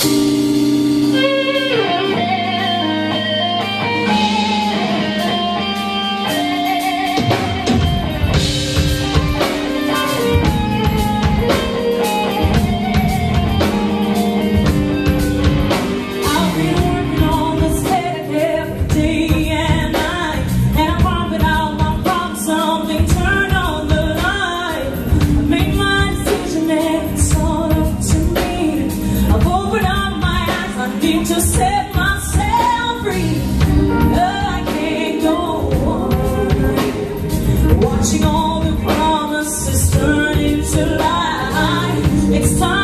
Thank It's time.